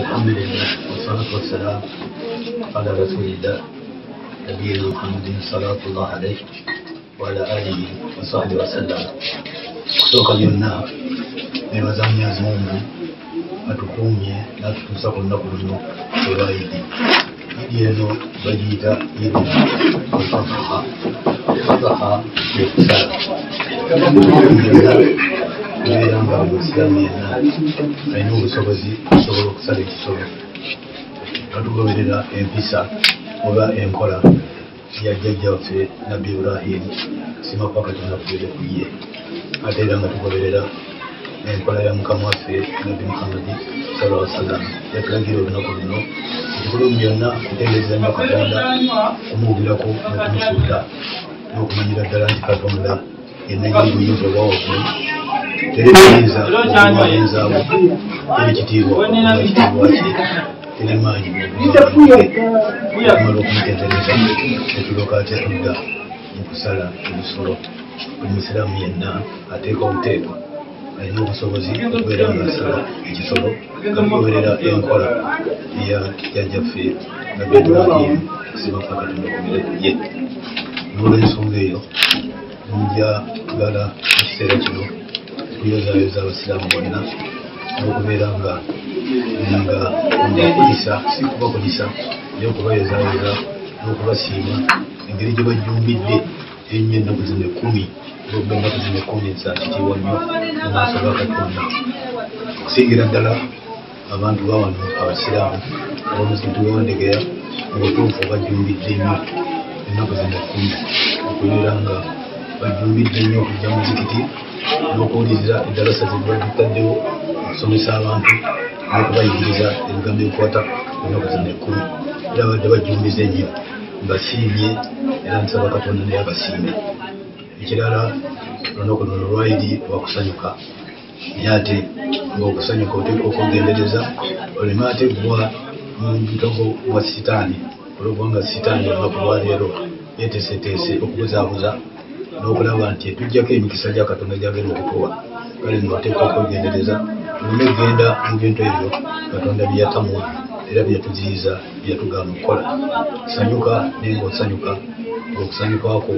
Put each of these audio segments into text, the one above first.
الحمد لله والصلاة والسلام على رسول الله نبينا محمد صلى الله عليه وعلى آله وصحبه وسلم. سوق اليمنى من وزن يزمون أتقومي لا تتسق النقل في رأيدي يدينو بجيدا يدينا والفضحة الفضحة يتسال nga omusiraamu yenna alina obusobozi okusobola okusala ekisolo. Batugoberera empisa oba enkola ya jjajjaffe nabbi iburahimu simakwa katonda kubeere ku ye. Ate era nga tugoberera enkola ya mukama waffe nabbi muhammadi salaa wasallam. Yatulagira olunaku luno ekikulu byonna kutendereza nnyo katonda kumuwulirako n'okumusuuta n'okumanyira ddala nti katonda yenna nyini buyinza obwa waggulu terebiyinza okumayinzaawo teri kitiibwa okuba ekitiibwa kye teri maanyi okumala okumutendereza netuloka ate tudda mu kusala ebisolo buli musiraamu yenna ateeka obuteeka alina obusobozi okubeera nga asala ekisolo gamugoberera enkola eya jjajjaffe nabbi iburahimu sibafa katonda kubire ye n'olwensonga eyo nja tugala ekiseera kino okuyozaayoza abasiraamu bonna n'okubeera nga nga mbakulisa si kubakulisa naye okubayozaayoza n'okubasiima. Engeri gye bajjumbidde ennyo ennaku zino ekkumi olwokuba ennaku zino ekkumi za kitiibwa nnyo mu maaso ga katonda. Okusingira ddala abantu bawano abasiraamu ab'omuzintu wewandegeya mu butuufu bajjumbidde nnyo ennaku zino ekkumi okubeera nga bajjumbidde nnyo okujja mu zikiti n'okuwuliriza eddalasa zebadutaddewo okusomesa abantu n'okubayigiriza ebigambo ebikwata ku nnaku zino ekkumi era badde bajjumbiza ennyo mbasiimye era nsaba katonda naye abasiime. Ekirala olunaku luno lwairi lwakusanyuka. Naye ate ngaokusanyuka oteeka okwegendereza oleme ate gwa mu mutego gwa sitaani. Olwokubanga sitaani olunaku lwaleero yeeteeseteese okubuzaabuza n'okulaba nti etujjako emikisa gya katonda gyagenda okutuwa kale noateeka okwegendereza tuleme kgenda mu bintu ebyo katonda byeyatamu era byeyatuziyiza byeyatugamba okukola. Sanyuka naye ngaosanyuka ngaokusanyukako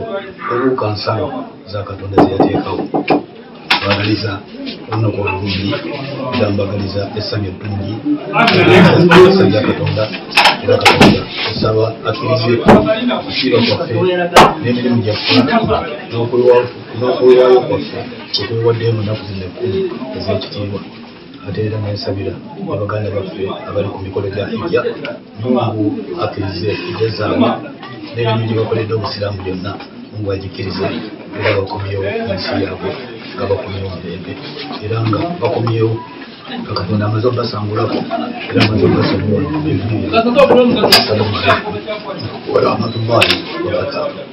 obuuka nsalo za katonda zeyateekawo mbagaliza olunaku olulungi era mbagaliza essanyu eddungi esa lya katonda era katonda osaba akkirize okusiiba kwaffe n'emirimu gyaffe n'okwewaayo kwaffe okwewaddeyo mu nnaku zino ekkumi ez'ekitiibwa. Ate era nensabira abaganda baffe abali ku mikolo gya hijja mungu akkirize hijja zaabwe n'emirimu gye bakoledde obusiraamu byonna mungu agikkirize era bakomyewo mu nsi yaabwe bakomyewo mulembe era nga bakomyewo nga katonda amaze obbasangulako era amaze obbasonyiwa ebibi assalamu alaikum warahmatullahi wabarakatuh